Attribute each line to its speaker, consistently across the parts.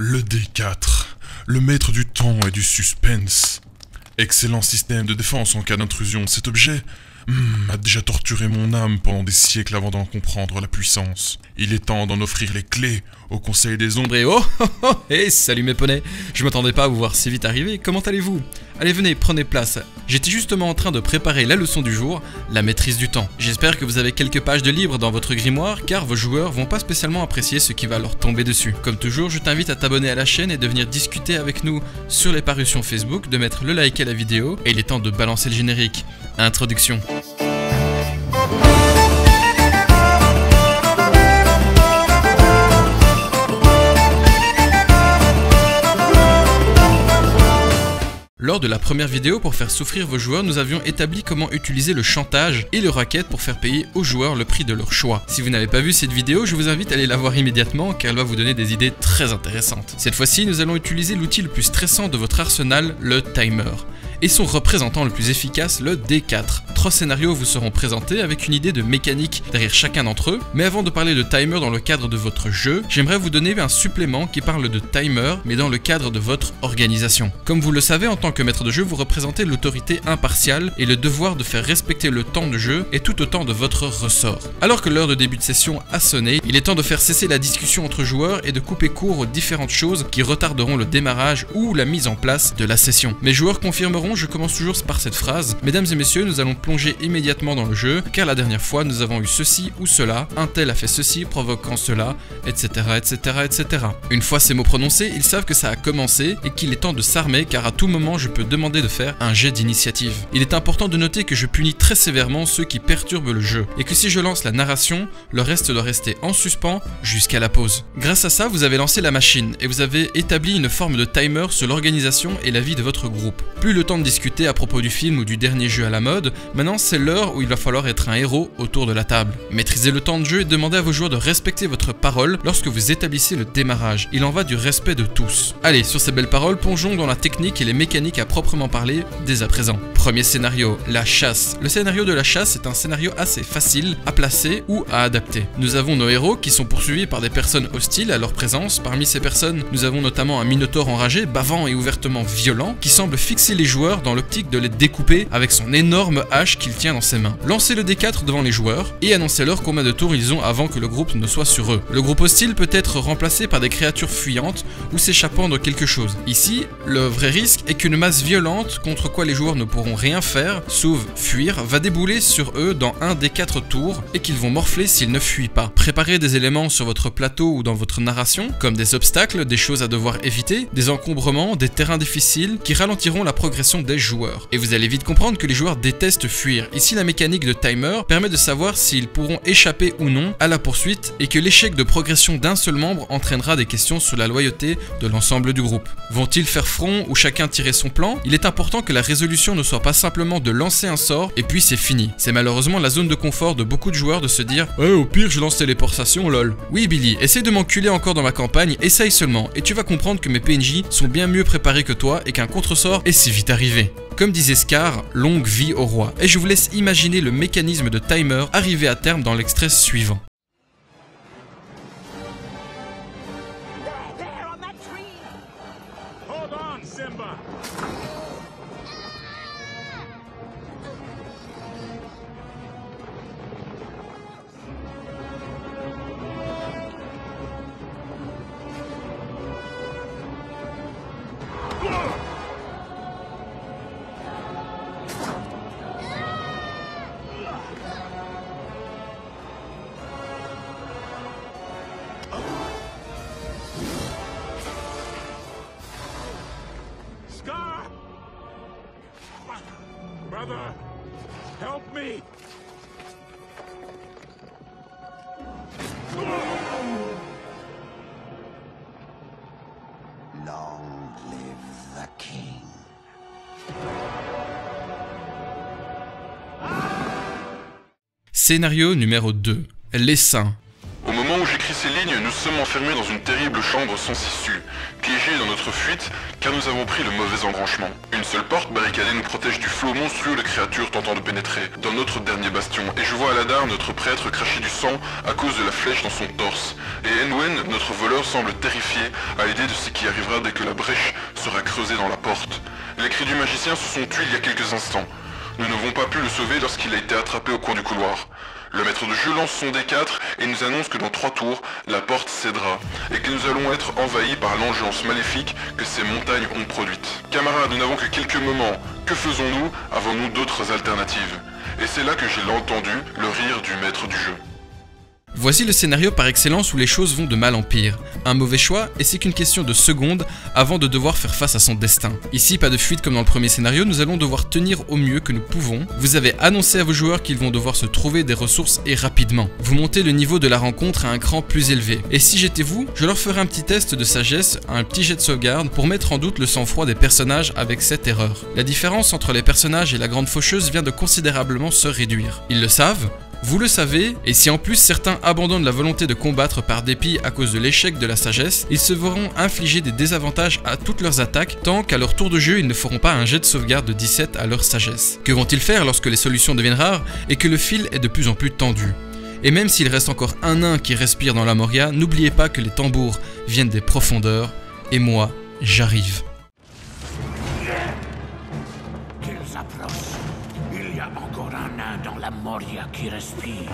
Speaker 1: Le D4, le maître du temps et du suspense. Excellent système de défense en cas d'intrusion. Cet objet hmm, a déjà torturé mon âme pendant des siècles avant d'en comprendre la puissance. Il est temps d'en offrir les clés au Conseil des Ombres
Speaker 2: et oh, oh, oh hey, salut mes poneys Je m'attendais pas à vous voir si vite arriver, comment allez-vous? Allez venez, prenez place. J'étais justement en train de préparer la leçon du jour, la maîtrise du temps. J'espère que vous avez quelques pages de livres dans votre grimoire, car vos joueurs vont pas spécialement apprécier ce qui va leur tomber dessus. Comme toujours, je t'invite à t'abonner à la chaîne et de venir discuter avec nous sur les parutions Facebook, de mettre le like à la vidéo, et il est temps de balancer le générique. Introduction. Lors de la première vidéo pour faire souffrir vos joueurs, nous avions établi comment utiliser le chantage et le racket pour faire payer aux joueurs le prix de leur choix. Si vous n'avez pas vu cette vidéo, je vous invite à aller la voir immédiatement car elle va vous donner des idées très intéressantes. Cette fois-ci, nous allons utiliser l'outil le plus stressant de votre arsenal, le timer et son représentant le plus efficace, le D4. Trois scénarios vous seront présentés avec une idée de mécanique derrière chacun d'entre eux, mais avant de parler de timer dans le cadre de votre jeu, j'aimerais vous donner un supplément qui parle de timer, mais dans le cadre de votre organisation. Comme vous le savez, en tant que maître de jeu, vous représentez l'autorité impartiale et le devoir de faire respecter le temps de jeu est tout autant de votre ressort. Alors que l'heure de début de session a sonné, il est temps de faire cesser la discussion entre joueurs et de couper court aux différentes choses qui retarderont le démarrage ou la mise en place de la session. Mes joueurs confirmeront je commence toujours par cette phrase. Mesdames et messieurs, nous allons plonger immédiatement dans le jeu, car la dernière fois, nous avons eu ceci ou cela, un tel a fait ceci, provoquant cela, etc., etc., etc. Une fois ces mots prononcés, ils savent que ça a commencé et qu'il est temps de s'armer, car à tout moment, je peux demander de faire un jet d'initiative. Il est important de noter que je punis très sévèrement ceux qui perturbent le jeu, et que si je lance la narration, le reste doit rester en suspens jusqu'à la pause. Grâce à ça, vous avez lancé la machine, et vous avez établi une forme de timer sur l'organisation et la vie de votre groupe. Plus le temps discuter à propos du film ou du dernier jeu à la mode, maintenant c'est l'heure où il va falloir être un héros autour de la table. Maîtrisez le temps de jeu et demandez à vos joueurs de respecter votre parole lorsque vous établissez le démarrage. Il en va du respect de tous. Allez, sur ces belles paroles, plongeons dans la technique et les mécaniques à proprement parler dès à présent. Premier scénario, la chasse. Le scénario de la chasse est un scénario assez facile à placer ou à adapter. Nous avons nos héros qui sont poursuivis par des personnes hostiles à leur présence. Parmi ces personnes, nous avons notamment un minotaure enragé, bavant et ouvertement violent, qui semble fixer les joueurs dans l'optique de les découper avec son énorme hache qu'il tient dans ses mains. Lancez le D4 devant les joueurs et annoncez-leur combien de tours ils ont avant que le groupe ne soit sur eux. Le groupe hostile peut être remplacé par des créatures fuyantes ou s'échappant de quelque chose. Ici, le vrai risque est qu'une masse violente contre quoi les joueurs ne pourront rien faire, sauf fuir, va débouler sur eux dans un des quatre tours et qu'ils vont morfler s'ils ne fuient pas. Préparez des éléments sur votre plateau ou dans votre narration, comme des obstacles, des choses à devoir éviter, des encombrements, des terrains difficiles qui ralentiront la progression des joueurs. Et vous allez vite comprendre que les joueurs détestent fuir. Ici, la mécanique de timer permet de savoir s'ils pourront échapper ou non à la poursuite et que l'échec de progression d'un seul membre entraînera des questions sur la loyauté de l'ensemble du groupe. Vont-ils faire front ou chacun tirer son plan? Il est important que la résolution ne soit pas simplement de lancer un sort et puis c'est fini. C'est malheureusement la zone de confort de beaucoup de joueurs de se dire « Ouais, au pire, je lance téléportation, lol. » Oui, Billy, essaye de m'enculer encore dans ma campagne, essaye seulement, et tu vas comprendre que mes PNJ sont bien mieux préparés que toi et qu'un contre-sort est si vite arrivé. Comme disait Scar, longue vie au roi. Et je vous laisse imaginer le mécanisme de timer arriver à terme dans l'extrait suivant. Help me! Long live the king. Scénario numéro 2. Les saints.
Speaker 1: Au moment où j'écris ces lignes, nous sommes enfermés dans une terrible chambre sans issue, piégés dans notre fuite, car nous avons pris le mauvais embranchement. Une seule porte barricadée nous protège du flot monstrueux de créatures tentant de pénétrer dans notre dernier bastion, et je vois Aladar, notre prêtre, cracher du sang à cause de la flèche dans son torse. Et Enwen, notre voleur, semble terrifié à l'idée de ce qui arrivera dès que la brèche sera creusée dans la porte. Les cris du magicien se sont tués il y a quelques instants. Nous n'avons pas pu le sauver lorsqu'il a été attrapé au coin du couloir. Le maître de jeu lance son D4 et nous annonce que dans trois tours, la porte cédera et que nous allons être envahis par l'engeance maléfique que ces montagnes ont produite. Camarades, nous n'avons que quelques moments. Que faisons-nous? Avons-nous d'autres alternatives? Et c'est là que j'ai entendu le rire du maître du jeu.
Speaker 2: Voici le scénario par excellence où les choses vont de mal en pire. Un mauvais choix, et c'est qu'une question de secondes avant de devoir faire face à son destin. Ici, pas de fuite comme dans le premier scénario, nous allons devoir tenir au mieux que nous pouvons. Vous avez annoncé à vos joueurs qu'ils vont devoir se trouver des ressources et rapidement. Vous montez le niveau de la rencontre à un cran plus élevé. Et si j'étais vous, je leur ferais un petit test de sagesse, un petit jet de sauvegarde pour mettre en doute le sang-froid des personnages avec cette erreur. La différence entre les personnages et la grande faucheuse vient de considérablement se réduire. Ils le savent, vous le savez, et si en plus certains abandonnent la volonté de combattre par dépit à cause de l'échec de la sagesse, ils se verront infliger des désavantages à toutes leurs attaques tant qu'à leur tour de jeu ils ne feront pas un jet de sauvegarde de 17 à leur sagesse. Que vont-ils faire lorsque les solutions deviennent rares et que le fil est de plus en plus tendu? Et même s'il reste encore un nain qui respire dans la Moria, n'oubliez pas que les tambours viennent des profondeurs, et moi, j'arrive.
Speaker 3: Qui respire.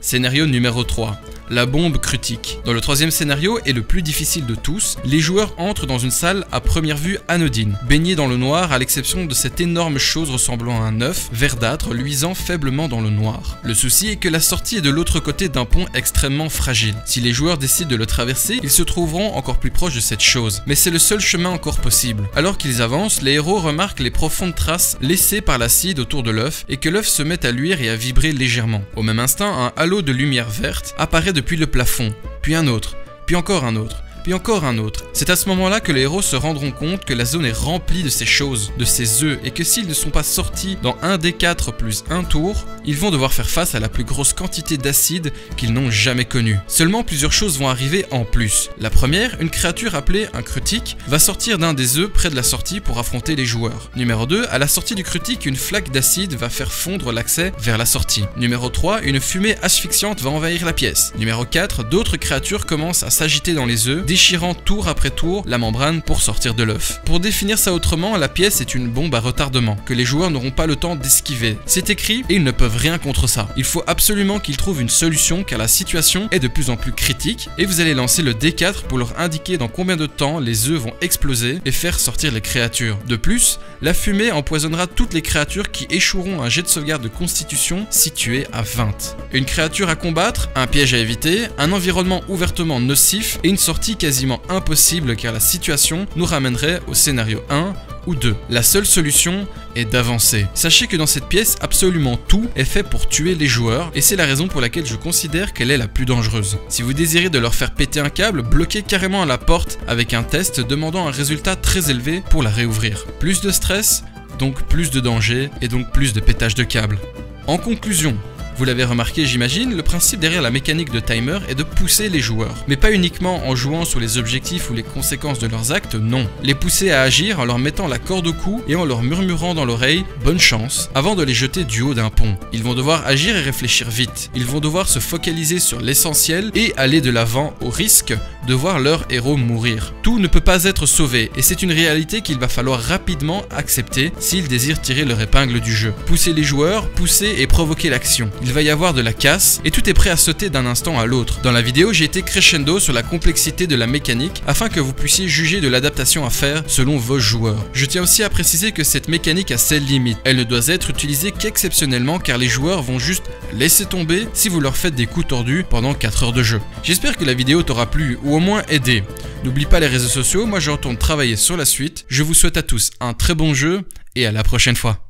Speaker 2: Scénario numéro 3 la bombe critique. Dans le troisième scénario, et le plus difficile de tous, les joueurs entrent dans une salle à première vue anodine, baignée dans le noir à l'exception de cette énorme chose ressemblant à un œuf, verdâtre, luisant faiblement dans le noir. Le souci est que la sortie est de l'autre côté d'un pont extrêmement fragile. Si les joueurs décident de le traverser, ils se trouveront encore plus proches de cette chose, mais c'est le seul chemin encore possible. Alors qu'ils avancent, les héros remarquent les profondes traces laissées par l'acide autour de l'œuf et que l'œuf se met à luire et à vibrer légèrement. Au même instant, un halo de lumière verte apparaît depuis le plafond, puis un autre, puis encore un autre encore un autre. C'est à ce moment-là que les héros se rendront compte que la zone est remplie de ces choses, de ces œufs, et que s'ils ne sont pas sortis dans un des quatre plus un tour, ils vont devoir faire face à la plus grosse quantité d'acide qu'ils n'ont jamais connue. Seulement plusieurs choses vont arriver en plus. La première, une créature appelée un crutique va sortir d'un des œufs près de la sortie pour affronter les joueurs. Numéro 2, à la sortie du crutique, une flaque d'acide va faire fondre l'accès vers la sortie. Numéro 3, une fumée asphyxiante va envahir la pièce. Numéro 4, d'autres créatures commencent à s'agiter dans les œufs, déchirant tour après tour la membrane pour sortir de l'œuf. Pour définir ça autrement, la pièce est une bombe à retardement, que les joueurs n'auront pas le temps d'esquiver. C'est écrit et ils ne peuvent rien contre ça. Il faut absolument qu'ils trouvent une solution car la situation est de plus en plus critique et vous allez lancer le D4 pour leur indiquer dans combien de temps les œufs vont exploser et faire sortir les créatures. De plus, la fumée empoisonnera toutes les créatures qui échoueront un jet de sauvegarde de constitution situé à 20. Une créature à combattre, un piège à éviter, un environnement ouvertement nocif et une sortie quasiment impossible car la situation nous ramènerait au scénario 1 ou 2. La seule solution est d'avancer. Sachez que dans cette pièce, absolument tout est fait pour tuer les joueurs et c'est la raison pour laquelle je considère qu'elle est la plus dangereuse. Si vous désirez de leur faire péter un câble, bloquez carrément la porte avec un test demandant un résultat très élevé pour la réouvrir. Plus de stress, donc plus de danger et donc plus de pétage de câble. En conclusion, vous l'avez remarqué j'imagine, le principe derrière la mécanique de timer est de pousser les joueurs. Mais pas uniquement en jouant sur les objectifs ou les conséquences de leurs actes, non. Les pousser à agir en leur mettant la corde au cou et en leur murmurant dans l'oreille « bonne chance » avant de les jeter du haut d'un pont. Ils vont devoir agir et réfléchir vite. Ils vont devoir se focaliser sur l'essentiel et aller de l'avant au risque de voir leur héros mourir. Tout ne peut pas être sauvé et c'est une réalité qu'il va falloir rapidement accepter s'ils désirent tirer leur épingle du jeu. Pousser les joueurs, pousser et provoquer l'action. Il va y avoir de la casse et tout est prêt à sauter d'un instant à l'autre. Dans la vidéo, j'ai été crescendo sur la complexité de la mécanique afin que vous puissiez juger de l'adaptation à faire selon vos joueurs. Je tiens aussi à préciser que cette mécanique a ses limites. Elle ne doit être utilisée qu'exceptionnellement car les joueurs vont juste laisser tomber si vous leur faites des coups tordus pendant 4 heures de jeu. J'espère que la vidéo t'aura plu ou au moins aidé. N'oublie pas les réseaux sociaux, moi je retourne travailler sur la suite. Je vous souhaite à tous un très bon jeu et à la prochaine fois.